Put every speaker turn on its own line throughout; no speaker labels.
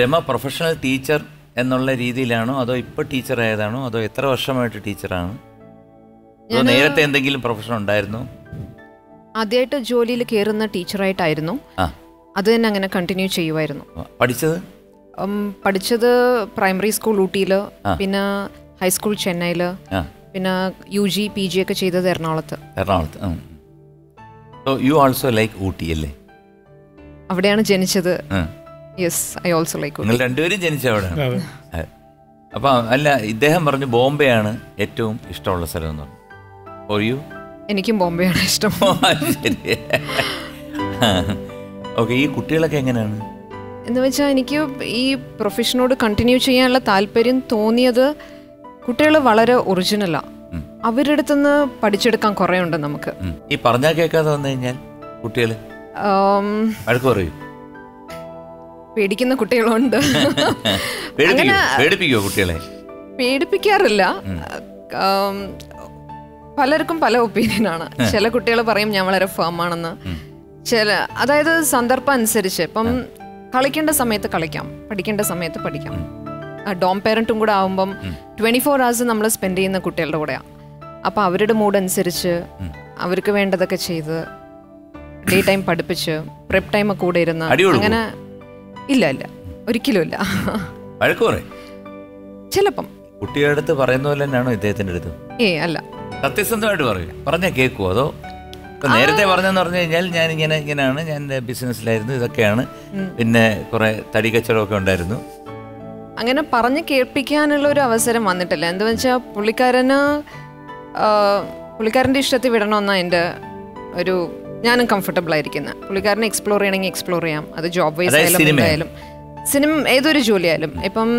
Rama professional teacher എന്നുള്ള രീതിയിലാണോ? അതോ ഇപ്പോൾ ടീച്ചർ ആയതാണോ? അതോ എത്ര വർഷമായിട്ട് ടീച്ചറാണ് അതോ നേരത്തെ എന്തെങ്കിലും പ്രൊഫഷൻ ഉണ്ടായിരുന്നു?
ആദ്യമായിട്ട് ജോലിയിൽ കയറുന്ന ടീച്ചറായിട്ടായിരുന്നു അത് തന്നെ അങ്ങനെ കണ്ടിന്യൂ ചെയ്യുമായിരുന്നു
പഠിച്ചത്?
പഠിച്ചത് പ്രൈമറി സ്കൂൾ ഊട്ടിയിൽ പിന്നെ ഹൈസ്കൂൾ ചെന്നൈയിൽ പിന്നെ യു ജി പി ജി ഒക്കെ ചെയ്തത് എറണാകുളത്ത്.
എറണാകുളത്ത് യു ആൾസോ ലൈക്ക് ഊട്ടി അല്ലേ?
അവിടെയാണ് ജനിച്ചത്. യെസ് ഐ ഓൾസോ ലൈക്ക്
നിങ്ങൾ രണ്ടുപേരും ജനിച്ച അവിടെ. അപ്പൊ അല്ല ഇദ്ദേഹം പറഞ്ഞു ബോംബെയാണ് ഏറ്റവും ഇഷ്ടമുള്ള സ്ഥലം എന്ന് പറഞ്ഞു. ഫോർ യു
എനിക്കും ബോംബെയാണ് ഇഷ്ടം.
ഓക്കെ ഈ കുട്ടികളൊക്കെ എങ്ങനെയാണ്?
എന്ന് വെച്ചാൽ എനിക്ക് ഈ പ്രൊഫഷനോട് കണ്ടിന്യൂ ചെയ്യാനുള്ള താല്പര്യം തോന്നിയത് കുട്ടികൾ വളരെ ഒറിജിനലാണ്. അവരുടെ അടുത്തുനിന്ന് പഠിച്ചെടുക്കാൻ കുറേ ഉണ്ട് നമുക്ക്.
ഈ പറഞ്ഞാൽ കേൾക്കാതെ വന്നു കഴിഞ്ഞാൽ കുട്ടികൾ പറയൂ.
പേടിക്കുന്ന കുട്ടികളുണ്ട്.
പേടിപ്പിക്കോ കുട്ടികളെ?
പേടിപ്പിക്കാറില്ല. പലർക്കും പല ഒപ്പീനിയനാണ്. ചില കുട്ടികൾ പറയും ഞാൻ വളരെ ഫേം ആണെന്ന്. ചില അതായത് സന്ദർഭം അനുസരിച്ച് ഇപ്പം കളിക്കേണ്ട സമയത്ത് കളിക്കാം പഠിക്കേണ്ട സമയത്ത് പഠിക്കാം. ഡോം പേരന്റും കൂടെ ആവുമ്പം ട്വന്റി ഫോർ അവേഴ്സ് നമ്മൾ സ്പെൻഡ് ചെയ്യുന്ന കുട്ടികളുടെ കൂടെയാണ് അപ്പം അവരുടെ മൂഡ് അനുസരിച്ച് അവർക്ക് വേണ്ടതൊക്കെ ചെയ്ത് ഡേ ടൈം പഠിപ്പിച്ച് പ്രെപ്പ് ടൈം കൂടെ ഇരുന്ന് അങ്ങനെ ഇല്ല ഇല്ല. ഒരിക്കലും ഇല്ല.
വഴക്ക് പറയും.
ചിലപ്പം.
കുട്ടിയുടെ അടുത്ത് പറയുന്ന പോലെ തന്നെയാണോ ഇദ്ദേഹത്തിന്റെ അടുത്ത്?
ഏ അല്ല.
സത്യസന്ധമായിട്ട് പറയൂ. പറഞ്ഞാൽ കേൾക്കുമോ അതോ ഇപ്പൊ നേരത്തെ പറഞ്ഞെന്ന് പറഞ്ഞു കഴിഞ്ഞാൽ ഞാൻ ഇങ്ങനെ ഇങ്ങനെയാണ്. ഞാൻ ബിസിനസ്സിലായിരുന്നു ഇതൊക്കെയാണ്. പിന്നെ കുറെ തടി കച്ചവടമൊക്കെ ഉണ്ടായിരുന്നു.
അങ്ങനെ പറഞ്ഞ് കേൾപ്പിക്കാനുള്ള ഒരു അവസരം വന്നിട്ടില്ല. എന്താ വെച്ചാൽ പുള്ളിക്കാരന് പുള്ളിക്കാരന്റെ ഇഷ്ടത്തിൽ വിടണമെന്നാണ് എന്റെ ഒരു ഞാനും കംഫർട്ടബിൾ ആയിരിക്കുന്നത് പുള്ളിക്കാരനെ എക്സ്പ്ലോർ ചെയ്യണമെങ്കിൽ എക്സ്പ്ലോർ ചെയ്യാം. അത് ജോബ് വൈസ് ആയാലും. എന്തായാലും. സിനിമ ഏതൊരു ജോലിയായാലും. ഇപ്പം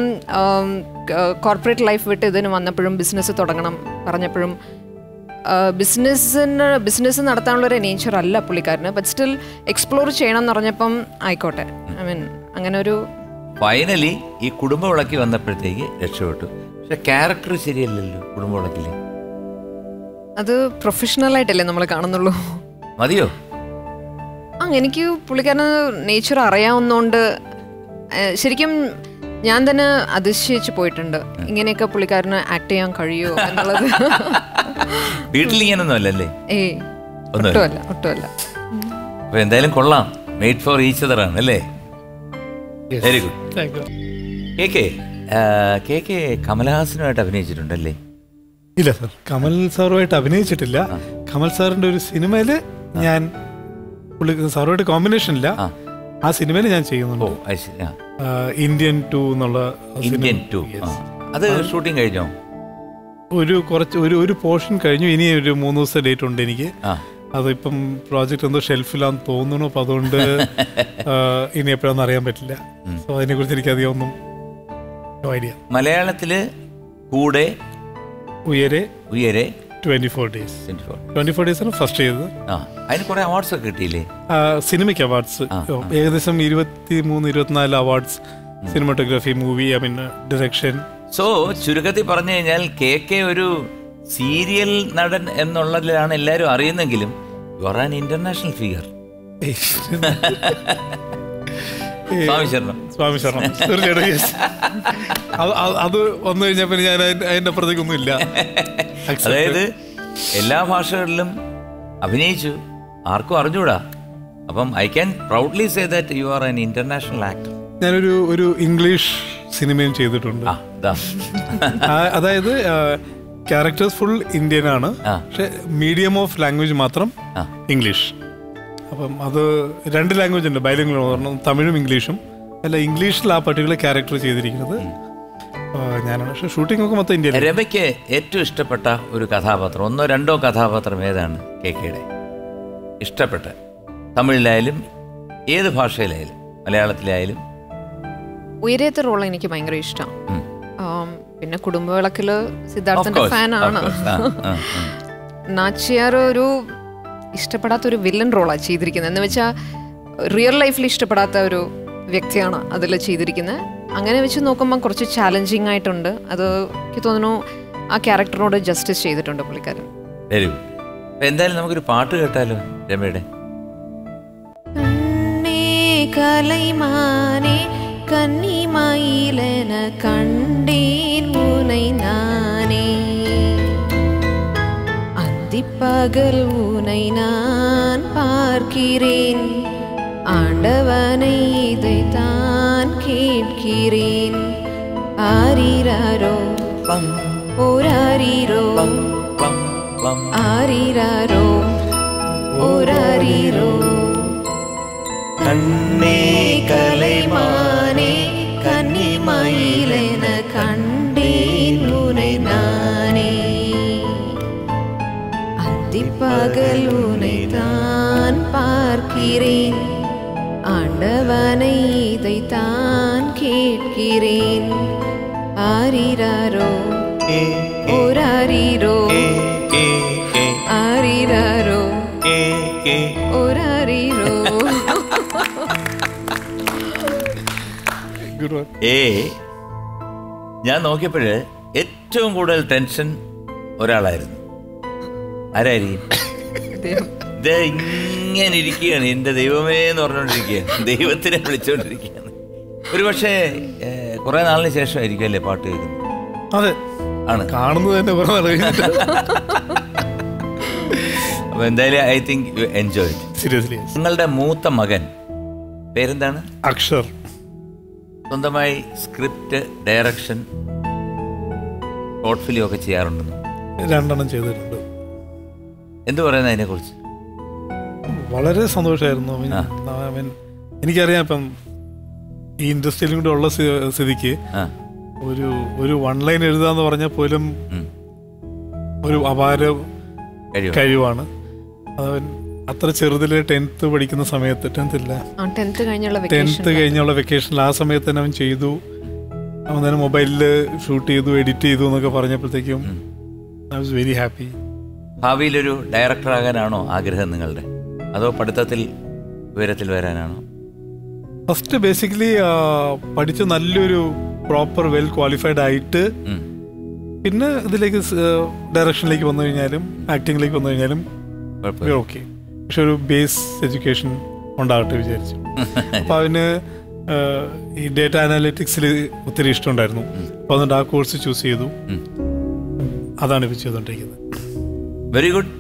കോർപ്പറേറ്റ് ലൈഫ് വിട്ട് ഇതിന് വന്നപ്പോഴും ബിസിനസ് തുടങ്ങണം പറഞ്ഞപ്പോഴും ബിസിനസ്സിന് ബിസിനസ് നടത്താനുള്ള ഒരു നേച്ചർ അല്ല പുള്ളിക്കാരന്. ബട്ട് സ്റ്റിൽ എക്സ്പ്ലോർ ചെയ്യണം എന്ന് പറഞ്ഞപ്പം ആയിക്കോട്ടെ. ഐ മീൻ അങ്ങനെ ഒരു
ഫൈനലി ഈ കുടുംബ വിളക്കി വന്നപ്പോഴത്തേക്ക് രക്ഷപ്പെട്ടു. പക്ഷെ ക്യാരക്ടർ ശരിയല്ലല്ലോ കുടുംബ വിളക്കിൽ
അത് പ്രൊഫഷണൽ ആയിട്ടല്ലേ നമ്മൾ കാണുന്നുള്ളൂ.
മതിയോ?
ആ എനിക്ക് പുള്ളിക്കാരന് നേച്ചർ അറിയാവുന്നതുകൊണ്ട് ശരിക്കും ഞാൻ തന്നെ അതിശയിച്ചു പോയിട്ടുണ്ട്. ഇങ്ങനെയൊക്കെ പുള്ളിക്കാരന് ആക്ട് ചെയ്യാൻ കഴിയോ എന്നുള്ളത്.
വീട്ടിൽ ഇങ്ങനൊന്നും അല്ലല്ലേ
ഏയ് ഒട്ടുമല്ല ഒട്ടുമല്ല.
അപ്പൊ എന്തായാലും കൊള്ളാം. മെയ്ഡ് ഫോർ ഈച്ച് അതർ ആണ് അല്ലേ?
Very
good K K K K കമലഹാസനുമായിട്ട് അഭിനയിച്ചിട്ടുണ്ടല്ലേ?
ഇല്ല സാർ. കമൽ സാറുമായിട്ട് അഭിനയിച്ചിട്ടില്ല. കമൽ സാറിന്റെ ഒരു സിനിമയിൽ ഞാൻ പുള്ളി സാറുമായിട്ട് കോമ്പിനേഷൻ ഇല്ല.
ആ.
സിനിമയിൽ ഞാൻ ചെയ്യുന്നുണ്ട്. ഇന്ത്യൻ ടു എന്നുള്ള
ഇന്ത്യൻ ടു അത് ഷൂട്ടിംഗ് കഴിഞ്ഞോ?
ഒരു കുറച്ച് ഒരു ഒരു പോർഷൻ കഴിഞ്ഞു. ഇനി ഒരു മൂന്ന് ദിവസത്തെ ഡേറ്റ് ഉണ്ട് എനിക്ക്. അതിപ്പം പ്രോജക്റ്റ് എന്തോ ഷെൽഫിലാന്ന് തോന്നുന്നു. അപ്പൊ അതുകൊണ്ട് ഇനി എപ്പോഴാന്ന് അറിയാൻ പറ്റില്ല. സോ അതിനെ കുറിച്ച് എനിക്ക് അധികം ഒന്നും ഐഡിയ
മലയാളത്തിൽ കൂടെ
Uyare.
Uyare
twenty four days
twenty four
twenty four days ആണ് ഫസ്റ്റ് ചെയ്തത്.
ആ അതിന് കുറെ അവാർഡ്സ് ഒക്കെ കിട്ടിയില്ലേ?
ആ, സിനിമയ്ക്ക് അവാർഡ്സ് ഏകദേശം ഇരുപത്തി മൂന്ന് ഇരുപത്തിനാല് awards cinematography movie I mean direction
so ചുരുക്കത്തിൽ പറഞ്ഞു കഴിഞ്ഞാൽ കെ കെ ഒരു സീരിയൽ നടൻ എന്നുള്ളതിലാണ് എല്ലാവരും അറിയുന്നെങ്കിലും you are an international figure സ്വാമി ശരണം.
സ്വാമി ശരണം. തീർച്ചയായിട്ടും. അത് വന്നു കഴിഞ്ഞാൽ പിന്നെ ഞാൻ അതിന്റെ അപ്പുറത്തേക്കൊന്നും ഇല്ല.
അതായത് എല്ലാ ഭാഷകളിലും അഭിനയിച്ചു ആർക്കും അറിഞ്ഞൂടാ. അപ്പം I can proudly say that you are an international actor
ഞാനൊരു ഒരു ഇംഗ്ലീഷ് സിനിമയും ചെയ്തിട്ടുണ്ട്. അതായത് ക്യാരക്ടേഴ്സ് ഫുൾ ഇന്ത്യൻ ആണ്. പക്ഷെ മീഡിയം ഓഫ് ലാംഗ്വേജ് മാത്രം ഇംഗ്ലീഷ്. അപ്പം അത് രണ്ട് ലാംഗ്വേജ് ഉണ്ട് ബൈലിംഗ് തമിഴും ഇംഗ്ലീഷും. അല്ല ഇംഗ്ലീഷിൽ ആ പർട്ടിക്കുലർ ക്യാരക്ടർ ചെയ്തിരിക്കുന്നത്. ഞാനാണ്. പക്ഷെ ഷൂട്ടിംഗ് ഒക്കെ മൊത്തം ഇന്ത്യ
രമയ്ക്ക് ഏറ്റവും ഇഷ്ടപ്പെട്ട ഒരു കഥാപാത്രം ഒന്നോ രണ്ടോ കഥാപാത്രം ഏതാണ്? കെ കെയുടെ. ഇഷ്ടപ്പെട്ട തമിഴിലായാലും ഏത് ഭാഷയിലായാലും മലയാളത്തിലായാലും?
ഉയരത്തെ റോൾ എനിക്ക് ഭയങ്കര
ഇഷ്ടം.
പിന്നെ കുടുംബവിളക്കിൽ സിദ്ധാർത്ഥന്റെ
ഫാനാണ്.
നാച്ചിയാർ ഒരു ഇഷ്ടപ്പെടാത്ത ഒരു വില്ലൻ റോളാണ് ചെയ്തിരിക്കുന്നത്. എന്ന് വെച്ചാൽ റിയൽ ലൈഫിൽ ഇഷ്ടപ്പെടാത്ത ഒരു വ്യക്തിയാണ് അതിൽ ചെയ്തിരിക്കുന്നത് അങ്ങനെ വെച്ച് നോക്കുമ്പോൾ കുറച്ച് ചാലഞ്ചിങ് ആയിട്ടുണ്ട് അത് എനിക്ക് തോന്നുന്നു ആ ക്യാരക്ടറിനോട് ജസ്റ്റിസ് ചെയ്തിട്ടുണ്ട് പുള്ളിക്കാരൻ
വെരി ഗുഡ് അപ്പൊ എന്തായാലും നമുക്കൊരു പാട്ട് കേട്ടാലോ രമയുടെ
കണ്ണേ കലൈമാനേ கன்னிமயிலென கண்டேன் உனை நானே அந்திப்பகல் உனை நான் பார்க்கிறேன் ஆண்டவனை இதைத்தான் கேட்கிறேன். ஆரிரோ
பம்
ஓராரிரோ?
பம்
ஆரிரோ ஓராரிரோ?
கண்ணே
கலைமானே கன்னிமயிலென கண்டேன் உனை நானே. அத்திப்பகல் உனை தான் பார்க்கிறேன். ஆண்டவனை இதைத்தான் கேட்கிறேன் ஆரிராரோ
ഏ,
ஓராரிரோ
ഏ, ഏ, ഏ,
ஆரிராரோ
ഏ, ഏ.
ஓராரிரோ
Good one.
ഏ ഞാൻ നോക്കിയപ്പോഴ് ഏറ്റവും കൂടുതൽ ടെൻഷൻ ഒരാളായിരുന്നു ആരായിരിക്കും
അദ്ദേഹം
ഇത് ഇങ്ങനെ ഇരിക്കുകയാണ്. എന്റെ ദൈവമേ എന്ന് പറഞ്ഞുകൊണ്ടിരിക്കുകയാണ്. ദൈവത്തിനെ വിളിച്ചുകൊണ്ടിരിക്കുകയാണ് ഒരു പക്ഷേ കുറെ നാളിന് ശേഷമായിരിക്കും അല്ലേ പാട്ട് കേൾക്കുന്നത്?
അതെ.
ആണ്.
കാണുന്നത് തന്നെ അപ്പൊ
അപ്പോൾ എന്തായാലും I think you enjoy
seriously
നിങ്ങളുടെ മൂത്ത മകൻ പേരെന്താണ്?
അക്ഷർ.
സ്വന്തമായി സ്ക്രിപ്റ്റ് ഡയറക്ഷൻ ഷോർട്ട് ഫിലിം ഒക്കെ ചെയ്യാറുണ്ടെന്ന്.
രണ്ടെണ്ണം ചെയ്തിട്ടുണ്ട്.
എന്ത് പറയുന്നത് അതിനെക്കുറിച്ച്?
വളരെ സന്തോഷമായിരുന്നു. അവൻ എനിക്കറിയാം ഇപ്പം ഈ ഇൻഡസ്ട്രിയിലും കൂടെ ഉള്ള സ്ഥി- സ്ഥിതിക്ക് ഒരു ഒരു വൺ ലൈൻ എഴുതാന്ന് പറഞ്ഞാൽ പോലും ഒരു അപാര
കഴിവ്
കഴിവാണ്. അവൻ അത്ര ചെറുതിലെ ടെൻത്ത് പഠിക്കുന്ന സമയത്ത് ടെൻത്ത് ഇല്ല.
ടെൻത്ത് കഴിഞ്ഞുള്ള വെക്കേഷൻ
വെക്കേഷനിൽ ആ സമയത്ത് തന്നെ അവൻ ചെയ്തു. അവൻ തന്നെ മൊബൈലിൽ ഷൂട്ട് ചെയ്തു എഡിറ്റ് ചെയ്തു എന്നൊക്കെ പറഞ്ഞപ്പോഴത്തേക്കും ഐ വാസ് വെരി ഹാപ്പി
ഭാവിയിലൊരു ഡയറക്ടറാകാനാണോ ആഗ്രഹം നിങ്ങളുടെ? അതോ പഠിത്തത്തിൽ ഉയരത്തിൽ വരാനാണോ?
ഫസ്റ്റ് ബേസിക്കലി പഠിച്ച് നല്ലൊരു പ്രോപ്പർ വെൽ ക്വാളിഫൈഡ് ആയിട്ട് പിന്നെ ഇതിലേക്ക് ഡയറക്ഷനിലേക്ക് വന്നു കഴിഞ്ഞാലും ആക്ടിങ്ങിലേക്ക് വന്നു കഴിഞ്ഞാലും ഓക്കെ പക്ഷെ ഒരു ബേസ് എഡ്യൂക്കേഷൻ ഉണ്ടാകട്ടെ വിചാരിച്ചു. അപ്പൊ അവന് ഈ ഡേറ്റ അനാലിറ്റിക്സിൽ ഒത്തിരി ഇഷ്ടമുണ്ടായിരുന്നു. അപ്പൊ അതുകൊണ്ട് ആ കോഴ്സ് ചൂസ് ചെയ്തു. അതാണ് ഇപ്പൊ ചെയ്തുകൊണ്ടിരിക്കുന്നത്.
Very good